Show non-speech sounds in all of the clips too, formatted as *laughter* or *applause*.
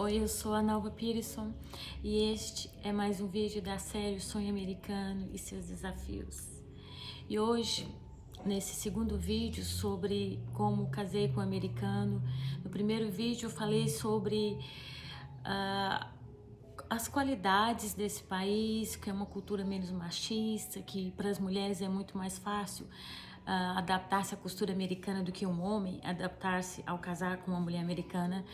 Oi, eu sou a Nalva Pearson e este é mais um vídeo da série Sonho Americano e seus desafios. E hoje, nesse segundo vídeo sobre como casei com um americano, no primeiro vídeo eu falei sobre uh, as qualidades desse país, que é uma cultura menos machista, que para as mulheres é muito mais fácil uh, adaptar-se à cultura americana do que um homem adaptar-se ao casar com uma mulher americana.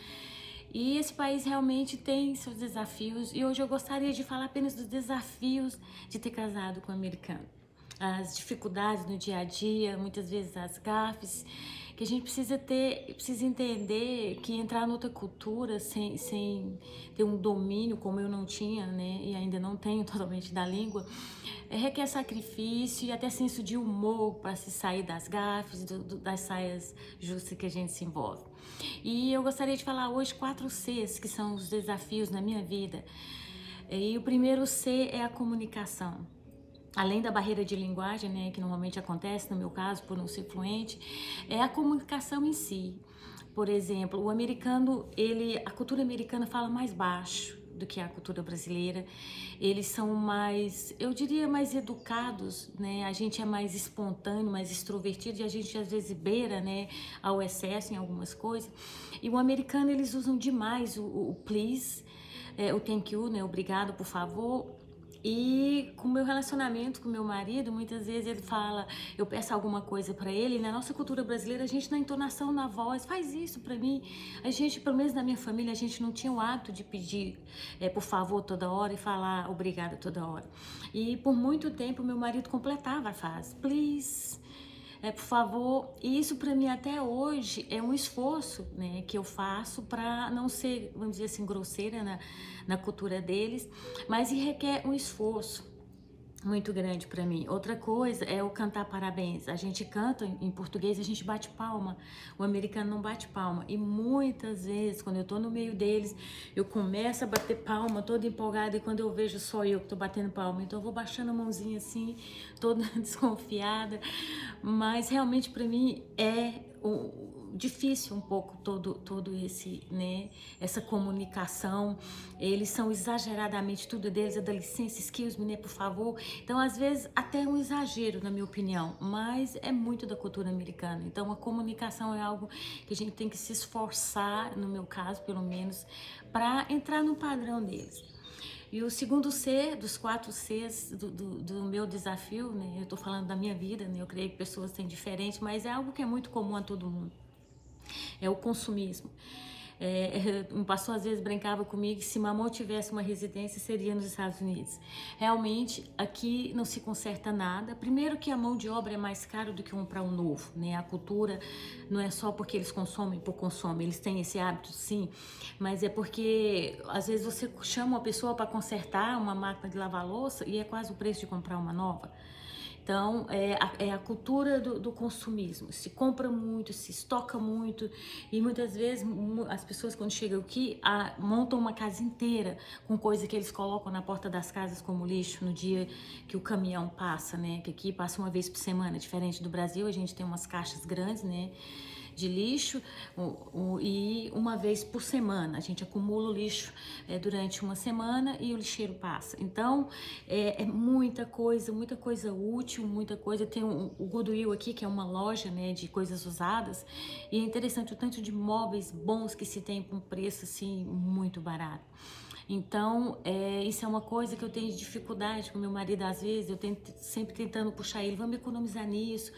E esse país realmente tem seus desafios e hoje eu gostaria de falar apenas dos desafios de ter casado com um americano. As dificuldades no dia a dia, muitas vezes as gafes, que a gente precisa ter, precisa entender que entrar noutra cultura sem, sem ter um domínio como eu não tinha, né, e ainda não tenho *laughs* totalmente da língua, é, requer sacrifício e até senso de humor para se sair das gafes, do, do, das saias justas que a gente se envolve. E eu gostaria de falar hoje quatro Cs que são os desafios na minha vida. E o primeiro C é a comunicação. Além da barreira de linguagem, né, que normalmente acontece no meu caso por não ser fluente, é a comunicação em si. Por exemplo, o americano, ele, a cultura americana fala mais baixo do que a cultura brasileira. Eles são mais, eu diria, mais educados, né? A gente é mais espontâneo, mais extrovertido e a gente às vezes beira, né, ao excesso em algumas coisas. E o americano eles usam demais o, o please, é, o thank you, né, obrigado, por favor e com o meu relacionamento com meu marido, muitas vezes ele fala, eu peço alguma coisa para ele, na nossa cultura brasileira, a gente na entonação na voz, faz isso para mim. A gente, pelo menos na minha família, a gente não tinha o hábito de pedir é, por favor toda hora e falar obrigada toda hora. E por muito tempo meu marido completava a frase, please, é, por favor. E isso para mim até hoje é um esforço né, que eu faço para não ser, vamos dizer assim, grosseira na, na cultura deles, mas requer um esforço muito grande para mim. Outra coisa é o cantar parabéns. A gente canta em português, a gente bate palma. O americano não bate palma. E muitas vezes, quando eu tô no meio deles, eu começo a bater palma, toda empolgada, e quando eu vejo só eu que tô batendo palma, então eu vou baixando a mãozinha assim, toda *laughs* desconfiada. Mas realmente para mim é o difícil um pouco todo todo esse né essa comunicação eles são exageradamente tudo deles é da licença excuse me né por favor então às vezes até um exagero na minha opinião mas é muito da cultura americana então a comunicação é algo que a gente tem que se esforçar no meu caso pelo menos para entrar no padrão deles e o segundo C, dos quatro Cs do, do, do meu desafio, né? Eu estou falando da minha vida, né? Eu creio que pessoas têm diferente, mas é algo que é muito comum a todo mundo é o consumismo. É, um pastor às vezes brincava comigo que se mamão tivesse uma residência seria nos Estados Unidos. Realmente aqui não se conserta nada. Primeiro que a mão de obra é mais cara do que comprar um novo, né? A cultura não é só porque eles consomem por consomem, eles têm esse hábito sim, mas é porque às vezes você chama uma pessoa para consertar uma máquina de lavar louça e é quase o preço de comprar uma nova. Então, é a, é a cultura do, do, consumismo. Se compra muito, se estoca muito e muitas vezes as pessoas quando chegam aqui a, montam uma casa inteira com coisa que eles colocam na porta das casas como lixo no dia que o caminhão passa, né? Que aqui passa uma vez por semana, diferente do Brasil, a gente tem umas caixas grandes, né? De lixo e uma vez por semana. A gente acumula o lixo é, durante uma semana e o lixeiro passa. Então, é, é muita coisa, muita coisa útil, muita coisa. Tem um, o Goodwill aqui, que é uma loja né, de coisas usadas, e é interessante o tanto de móveis bons que se tem um preço assim muito barato. Então, é, isso é uma coisa que eu tenho dificuldade com meu marido às vezes, eu tento, sempre tentando puxar ele, vamos economizar nisso.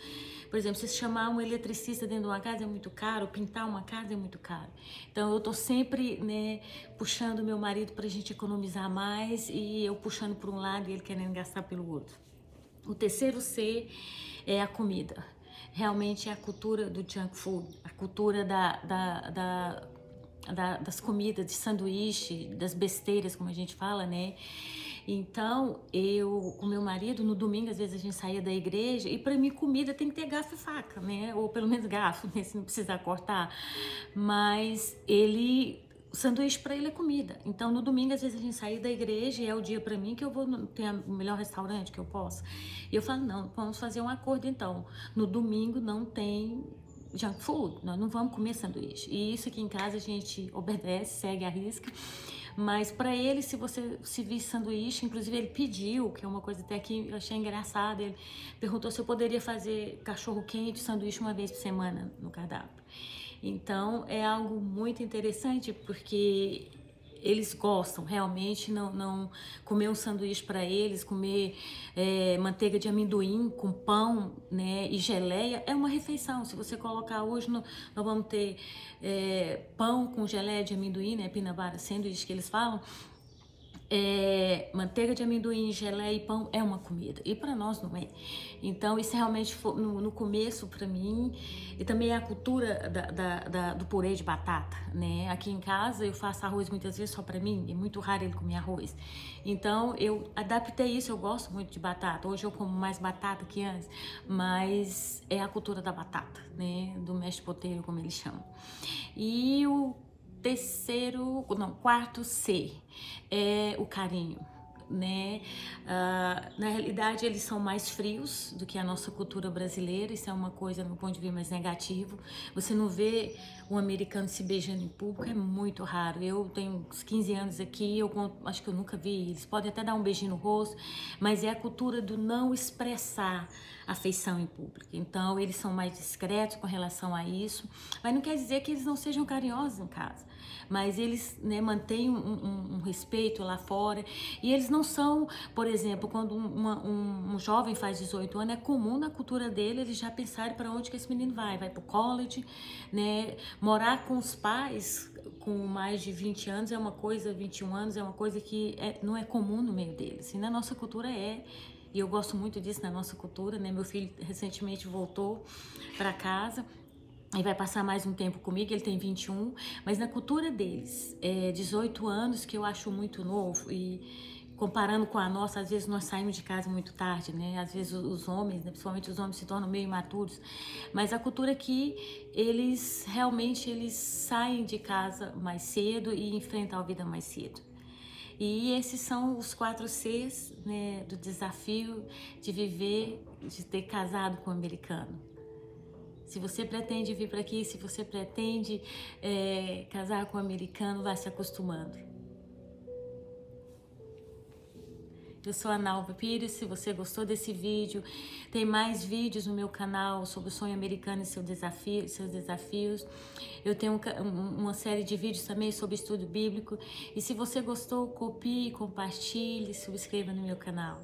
Por exemplo, se chamar um eletricista dentro de uma casa é muito caro, pintar uma casa é muito caro. Então, eu tô sempre, né, puxando meu marido para a gente economizar mais e eu puxando por um lado e ele querendo gastar pelo outro. O terceiro C é a comida. Realmente é a cultura do junk food, a cultura da, da, da da, das comidas, de sanduíche, das besteiras, como a gente fala, né? Então, eu com meu marido, no domingo, às vezes a gente saía da igreja e para mim comida tem que ter garfo e faca, né? Ou pelo menos garfo, né? se não precisar cortar. Mas ele sanduíche para ele é comida. Então, no domingo, às vezes a gente sai da igreja e é o dia para mim que eu vou ter o melhor restaurante que eu posso. E eu falo: não, vamos fazer um acordo então. No domingo não tem junk food, nós não vamos comer sanduíche. E isso aqui em casa a gente obedece, segue a risca. Mas para ele, se você se visse sanduíche, inclusive ele pediu, que é uma coisa até que eu achei engraçada, ele perguntou se eu poderia fazer cachorro quente, sanduíche uma vez por semana no cardápio. Então é algo muito interessante porque eles gostam realmente, não, não comer um sanduíche para eles, comer é, manteiga de amendoim com pão né, e geleia é uma refeição. Se você colocar hoje, no, nós vamos ter é, pão com geleia de amendoim, né, pinabara, sanduíche que eles falam, é, manteiga de amendoim, geleia e pão é uma comida e para nós não é. Então isso realmente foi no, no começo para mim e também a cultura da, da, da, do purê de batata, né? Aqui em casa eu faço arroz muitas vezes só para mim, é muito raro ele comer arroz. Então eu adaptei isso, eu gosto muito de batata. Hoje eu como mais batata que antes, mas é a cultura da batata, né? Do mestre poteiro como eles chamam. E o terceiro, não, quarto C é o carinho. Né? Uh, na realidade, eles são mais frios do que a nossa cultura brasileira. Isso é uma coisa, no ponto de vista mais negativo. Você não vê um americano se beijando em público, é muito raro. Eu tenho uns 15 anos aqui, eu acho que eu nunca vi. Eles podem até dar um beijinho no rosto, mas é a cultura do não expressar afeição em público. Então, eles são mais discretos com relação a isso, mas não quer dizer que eles não sejam carinhosos em casa mas eles né, mantêm um, um, um, respeito lá fora. E eles não são, por exemplo, quando uma, um, um, jovem faz 18 anos, é comum na cultura dele eles já pensarem para onde que esse menino vai. Vai para o college, né? Morar com os pais com mais de 20 anos é uma coisa, 21 anos é uma coisa que é, não é comum no meio deles. E na nossa cultura é. E eu gosto muito disso na nossa cultura, né? Meu filho recentemente voltou para casa e vai passar mais um tempo comigo, ele tem 21, mas na cultura deles, é 18 anos que eu acho muito novo e comparando com a nossa, às vezes nós saímos de casa muito tarde, né? Às vezes os homens, né? principalmente os homens se tornam meio imaturos, mas a cultura aqui, eles realmente eles saem de casa mais cedo e enfrentam a vida mais cedo. E esses são os quatro Cs né, do desafio de viver, de ter casado com um americano. Se você pretende vir para aqui, se você pretende é, casar com um americano, vá se acostumando. Eu sou a Nalva Pires, se você gostou desse vídeo, tem mais vídeos no meu canal sobre o sonho americano e seu desafio, seus desafios. Eu tenho uma série de vídeos também sobre estudo bíblico. E se você gostou, copie, compartilhe, se inscreva no meu canal.